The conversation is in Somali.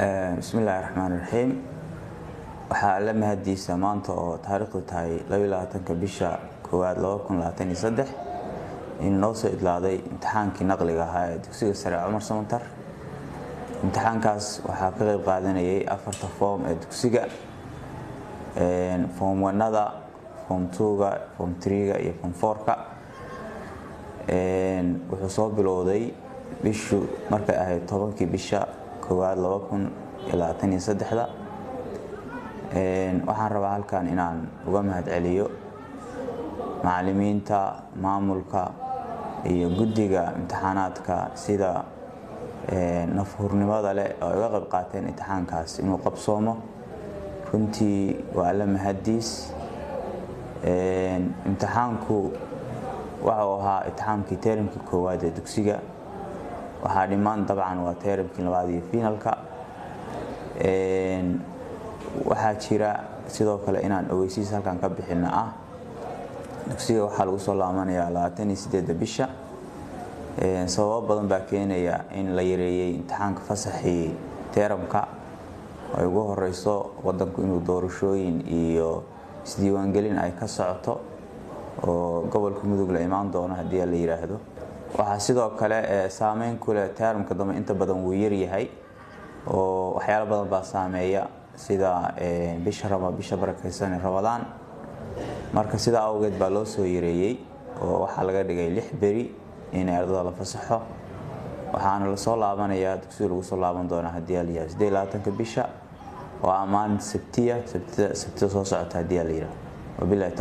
bismi illaahi raxmaan raxiim waxaa alla mahadiisa maanta oo taariikhdu tahay labaatanka bisha koowaad in noo soo idlaaday imtixaankii naqliga ahaa ee dugsiga sare cumar samantar. Imtixaankaas waxaa ka qeyb qaadanayay afarta foom ee dugsiga foom wanada foom tuuga foom triga iyo foom foorka wuxuu soo bilowday bishu markay ahayd tobankii bisha koowaad waxaan rabaa halkan inaan uga mahad celiyo macalimiinta maamulka iyo guddiga imtixaanaadka sida nafhurnimada leh oo ay uga qayb qaateen imtixaankaas inuu qabsoomo. Runtii waa alla mahadiis imtixaanku waxuu ahaa imtixaankii teeramkii koowaad ee dugsiga waxaa dhimaan dabcan waa teeramkii labaad iyo fiinalka waxaa jira sidoo kale inaan ogeysiis halkan ka bixina ah. Dugsiga waxaa lagu soo laabanayaa bisha. Sababo badan baa keenaya in la yareeyey imtixaanka fasaxii teeramka. Ay ugu horeyso wadanku inuu doorashooyin iyo isdiiwaangelin ay ka socoto oo gobolka mudug la imaan doono haddii la yiraahdo waxaa sidoo kale saameyn kuleh teeramka dambe inta badan wuu yaryahay oo waxyaalo badan baa saameeya sida bisha rama bisha barakeysan ramadaan. Marka sidaa awgeed baa loo soo yareeyey oo waxaa laga dhigay lix beri inay ardada la fasaxo. Waxaana la soo laabanayaa dugsiga lagu soo laaban doonaa haddii la yihahdo bisha. Oo ammaan sabtiya sabtida soo socota haddii la yihahdo wabilahi